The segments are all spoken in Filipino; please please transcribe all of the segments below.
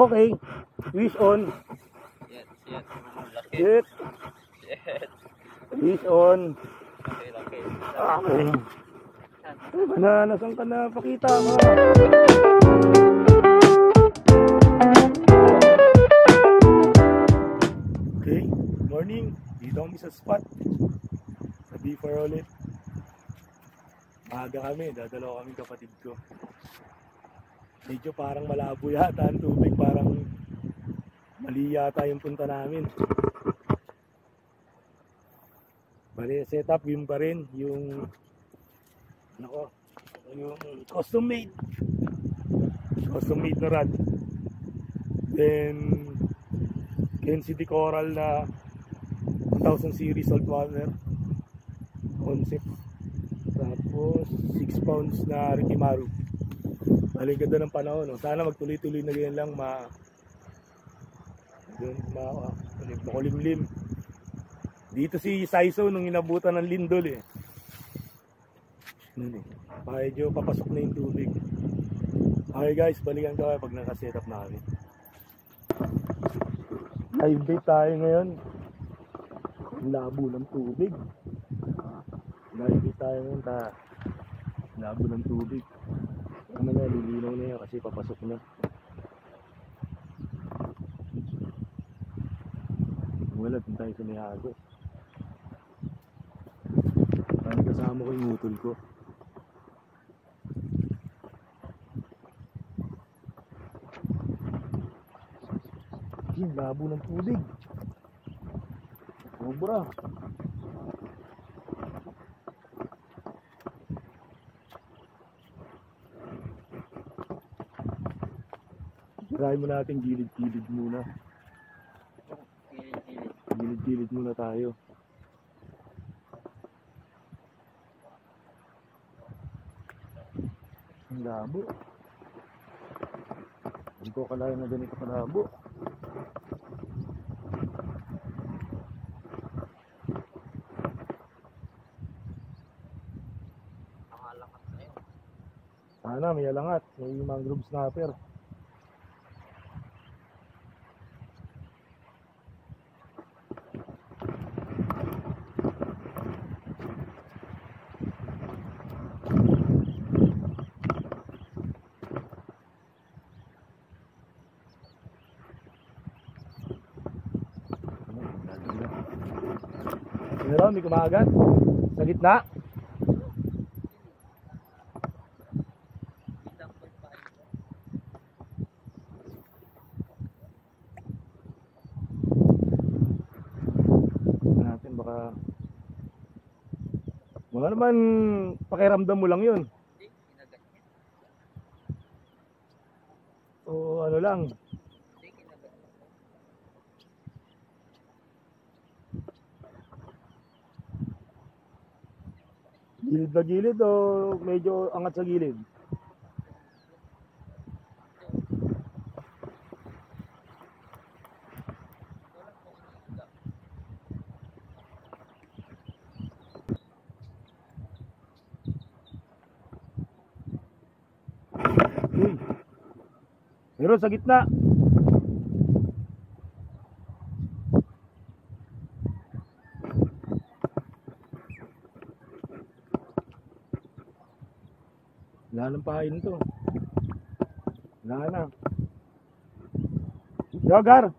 Okay. Wish on. Yes, yes. Yes. Wish on. Laki, laki. Okay. Saan ka na? Pakita ka. Okay. Morning. Dito kami sa spot. Sa B4 ulit. Maaga kami. Dadalaw kami kapatid ko. Medyo parang malabo yata ang tubig. Parang mali yata yung punta namin. Bali, setup yun pa rin. Yung ano ko, yung custom made. Custom made na rod. Then, Ken City Coral na 1000 series saltwater concept. Tapos, 6 pounds na Rikimaru. Bali, ganda ng panahon. No? Sana magtuloy-tuloy na ganyan lang ma yun, ma, uh, makulimlim. Dito si Saiso nung inabutan ng lindol eh. Yun eh. Medyo papasok na yung tubig. Okay guys, balikan ko pag nakaset up na kami. Live bait tayo ngayon. Labo ng tubig. Live bait tayo ngayon ta. Labo ng tubig. Na, lilinaw na yan kasi papasok na. Wala, dun tayo sa Miyago. Parang kasama ko yung utol ko. Yung labo ng tubig. Sobra. Try mo natin gilid-gilid muna. Gilid-gilid muna tayo. Ang labo. Hindi ko akalain na ganito kalabo. Sana may alangat. May mangrove snapper. Meron, may kumagat. Sa gitna. Natin baka mga naman pakiramdam mo lang yun o ano lang Hindi, kinagat niya. Gilid na gilid o medyo angat sa gilid. Meron sa gitna Wala nang pain to. Wala na. Jogar!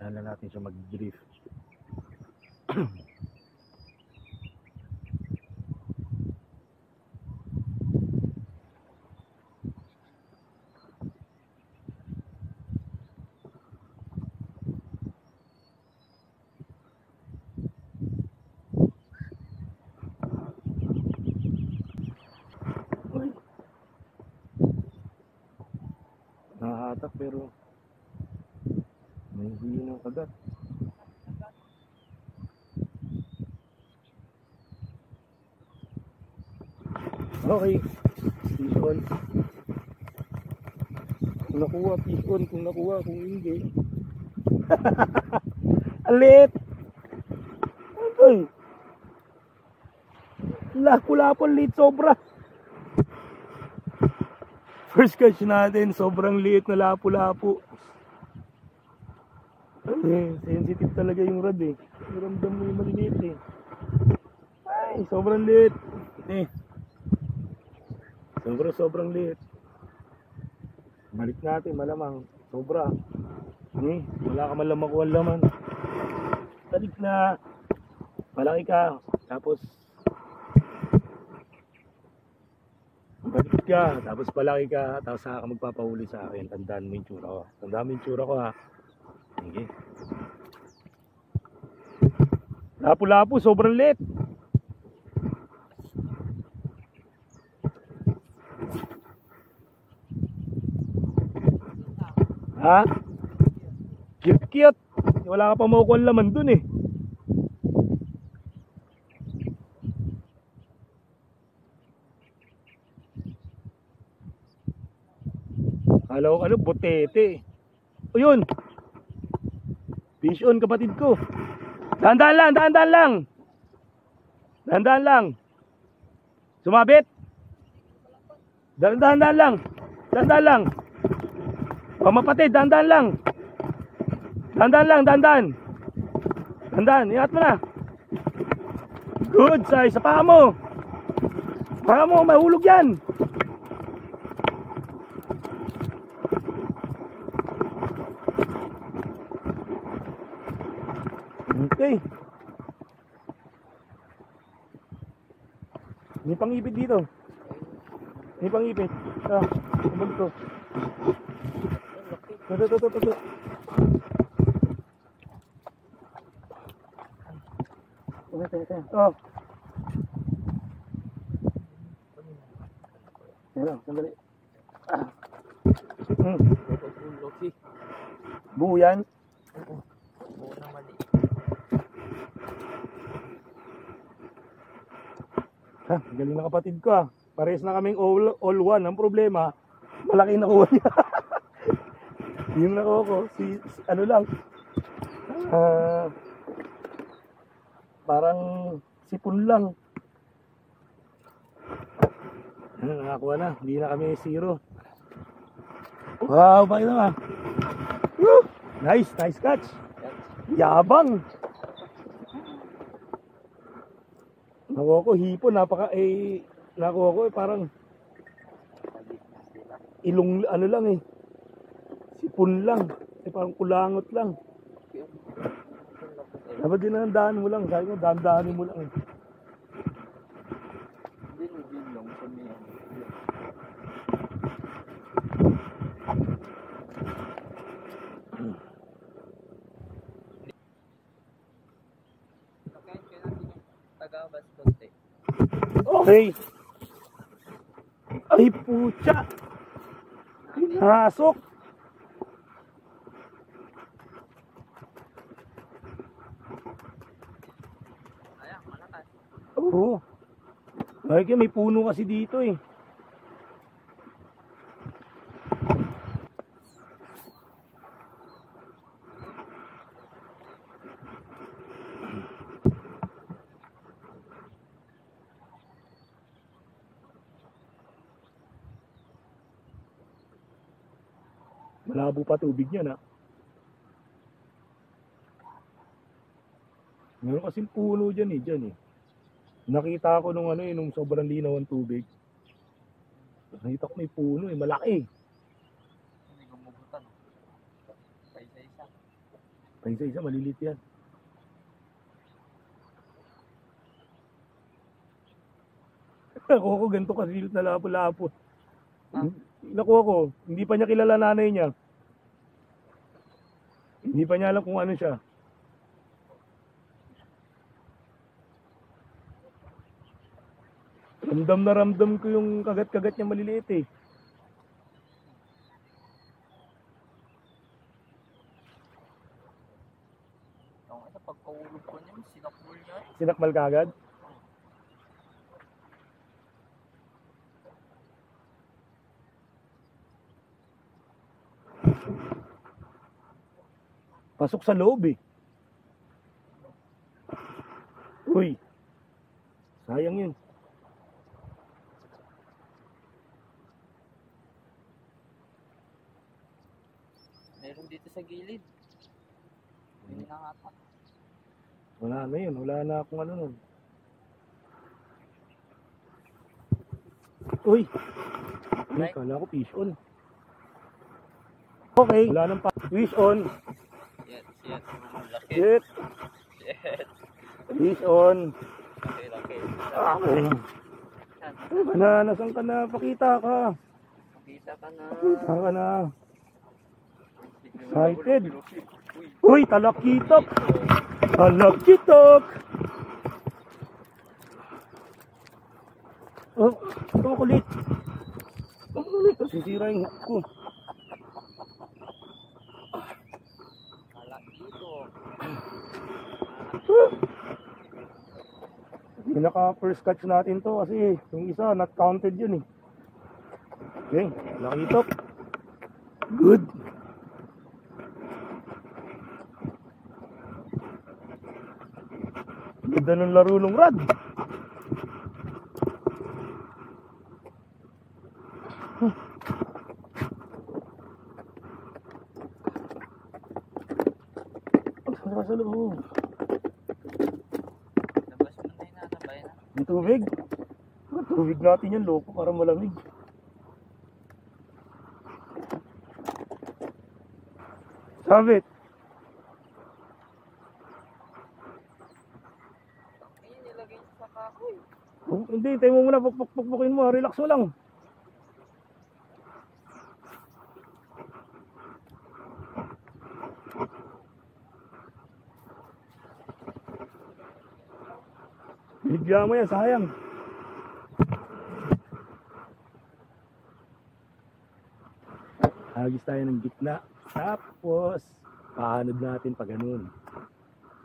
Dala natin siya mag-drift. Uy. Nakahatak pero may huli ng kagat. Okay. Fish on. Kung nakuha, fish on. Kung nakuha, kung hindi, Ang liit. Ay. Lapu-lapu, ang liit sobra. First catch natin, sobrang liit na lapu-lapu. Eh, sensitive talaga yung rod eh. Ramdam mo yung maliliit eh. Ay, sobrang liit. Eh. Sobrang sobrang liit. Balik natin, malamang. Sobra. Eh, wala ka man lang makuha laman. Balik na. Malaki ka. Tapos, balik ka. Tapos palaki ka. Tapos saka ka magpapahuli sa akin. Tandaan mo yung tsura ko. Tandaan mo yung tsura ko ha. Sige. Lapu-lapu, sobrang liit. Ha? Cute cute. Wala ka pa makukuha laman dun eh. Kala ko ano, botete. O yun. Fish on kapatid ko. Dahan-dahan lang, dahan-dahan lang. Dahan-dahan lang. Sumabit. Dahan-dahan lang. Dahan-dahan lang. Pamapatid, dahan-dahan lang. Dahan-dahan lang, dahan-dahan. Dahan-dahan, ingat mo na. Good size, sa paa mo. Paa mo, mahulog yan. Okay. May pangipit dito. May pangipit. Ah, kumag to. Ito, ito, ito, ito, ito. Ito. Oh. Yan lang, sandali. Ah. Loki. Buo yan. Buo na mali. Ha, galing na kapatid ko ah. Pares na kaming all, all one. Ang problema, malaki na kuha niya. yung nakuha ko, si, si ano lang, ah, parang sipon lang. Ano, nakakuha na. Hindi na kami zero. Wow, bakit naman? Woo! Nice, nice catch. Yabang. Nakuha ko hipon, napaka eh nakuha ko eh parang ilong ano lang eh. Sipon lang. Eh parang kulangot lang. Dapat dinandaan mo lang. Sabi ko, dandahanin mo lang eh. Hindi mo din lang sa may ano. Pagkain ka natin yung taga-bastonte. Okay. Ay pucha. Malakas. Oo. Ay, may puno kasi dito eh. Malabo pa tubig niyan ha. Meron kasing puno dyan eh, dyan eh. Nakita ko nung ano eh, nung sobrang linaw ang tubig. Nakita ko may puno eh, malaki. Hindi gumugutan. Pa isa-isa. Pa isa-isa, malilit yan. Nakuha ko ganito na lapo-lapo. Ah. Nakuha ko, hindi pa niya kilala nanay niya. Hindi pa niya alam kung ano siya. Ramdam na ramdam ko yung kagat-kagat niya maliliit eh. Ang ano, pagkahulog ko niya, sinapul niya. eh. Sinakmal ka agad? Pasok sa loob eh. Uy. Sayang yun. Meron dito sa gilid. Hindi na ata. Wala na yun. Wala na akong ano nun. Uy. Right. kala ko fish on. Okay. Wala nang pa. Fish on. Yes. Laki. Shit. Yes. Fish on. Laki, laki. Okay. Yan. Ano ka na? Nasaan ka na? Pakita ka. Makita ka na. Pakita ka na. Excited. Uy. Talakitok. Talakitok. Oh, ito kulit. Ang kulit. Sisira yung ko. Malaki dito. Pinaka first catch natin to kasi yung isa not counted yun eh. Okay, lakitok. Good. Ganda ng laro ng rad. Ang sarap sa loob. Labas mo na yun ata ba yan? Yung tubig. Ang tubig natin yan, loko, para malamig. Sabit. Ayun, nilagay sa kahoy. Hindi, tayo mo muna, pukpuk pukpukin mo, relax mo lang. Bigla mo yan, sayang. Hagis tayo ng gitna. Tapos, pahanod natin pa ganun.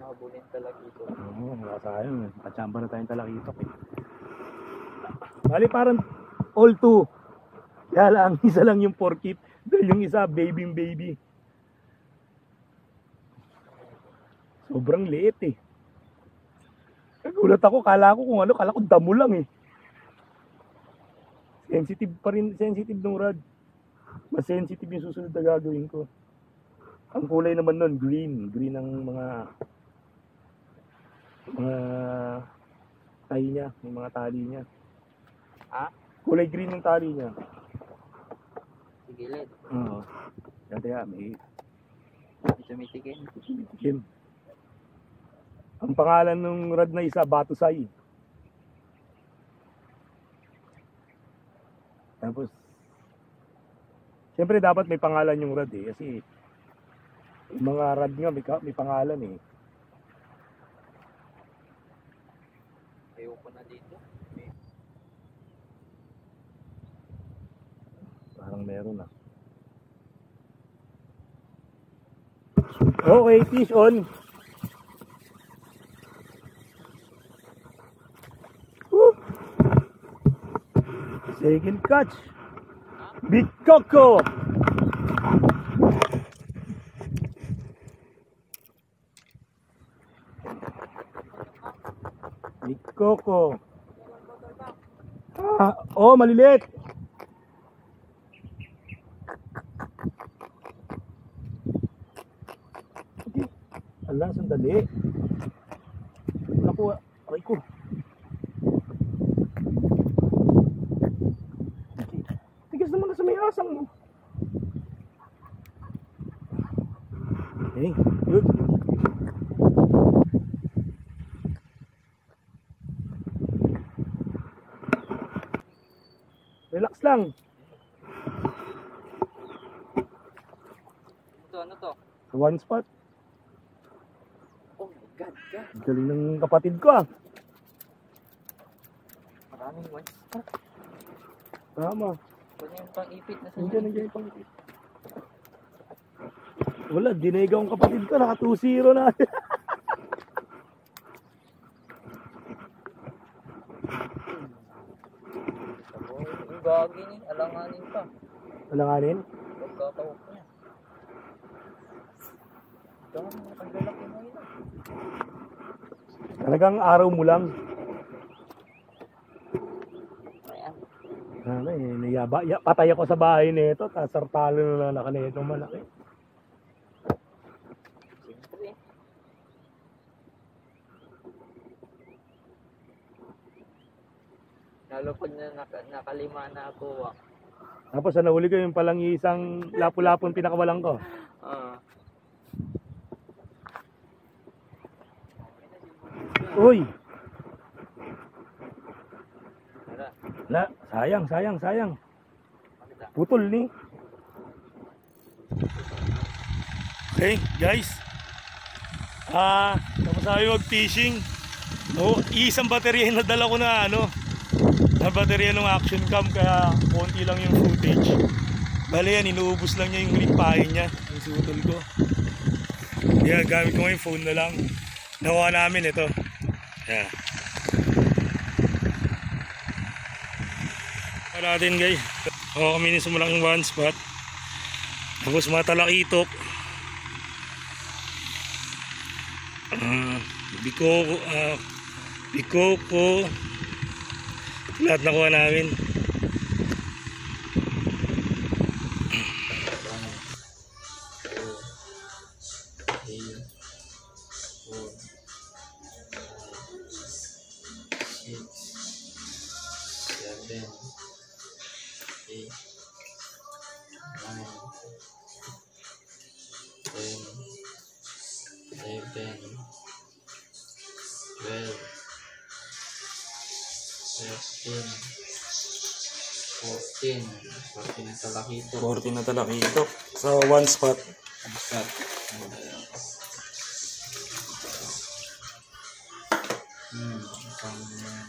Nakabulin talaga ito. Oo, wala sayang. Kachamba na tayong talakitok eh. Bali parang all two. Kaya lang, isa lang yung porkit. Dahil yung isa, baby baby. Sobrang liit eh. Nagulat ako, kala ko kung ano, kala ko damo lang eh. Sensitive pa rin, sensitive nung rod. Mas sensitive yung susunod na gagawin ko. Ang kulay naman nun, green. Green ang mga mga tahi niya, yung mga tali niya. Ha? Kulay green yung tali niya. Sa gilid. Oo. Yan kaya, may May tumitigil. Kim. Ang pangalan ng rad na isa, Batusay. Tapos, siyempre dapat may pangalan yung rad eh. Kasi, yung mga rad nga may, may pangalan eh. Ayoko na dito. Parang meron ah. Okay, fish on. Woo! Second catch. Big Coco. Ah, oh, maliliit. Okay. Ala, sandali. Naku, aray ko. Okay. Tigas naman na sa may asang mo. Okay, good. Relax lang. Ito, ano to? One spot. Oh my God, God. Galing ng kapatid ko ah. Maraming ones. Tama. Ano yung pang-ipit na sa Nandiyan, nandiyan yung pangit. Wala, dinigaw ang kapatid ko. Naka 2-0 na. Yung gagi ni, alanganin pa. Alanganin? Pagkakawak niya. Saka paglalaki mo yun. Talagang araw mo lang. Ayan. Niyaba, ya, patay ako sa bahay nito, tapos sartalo na lang na itong malaki. Lalo pag na, naka, nakalima na ako. ah. Tapos sa nahuli ko yung palang isang lapu-lapong pinakawalan ko. Ah. Uy! La, sayang, sayang, sayang. Putol ni. Okay, guys. Ah, tapos tayo mag-fishing. Oh, isang baterya yung nadala ko na ano, na baterya ng action cam kaya konti lang yung footage. Bale yan, inuubos lang niya yung huling pahin niya, yung sutol ko. Kaya gamit ko yung phone na lang. Nakuha namin ito. Yeah. Para natin guys. Oo, kami ni sumulang one spot. Tapos mga talakitok. Ah, bikoko, ah, bikoko. Lahat nakuha namin. Talakito. 40 na talakitok sa one spot. Start. Hmm, isang um,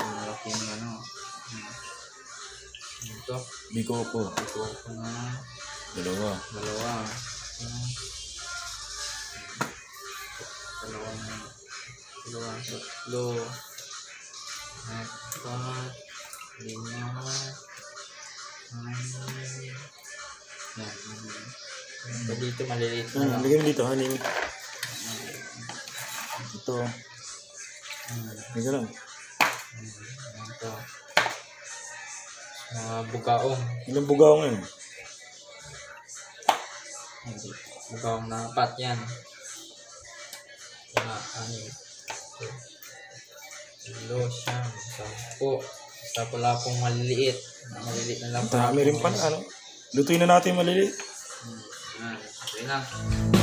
malaking ano. Hmm. Ito, Bikoko. ito ko na Dalawa. dalawa. Hmm. Dalawang, dalawa, tatlo, apat, lima, yan. Ito dito maliliit na lang. lagyan mo dito, haning. Ito. Hmm. Lagyan lang. Ito. Mga bukaong. Ilang bugaw ngayon? Hindi. Bukaong na apat yan. Mga. Ito. Ilo, siyam, sampo. Basta pala akong maliliit. Maliliit na lang. Dami rin pala, ano? Lutuin na natin maliliit. Hmm. Yan. Okay na.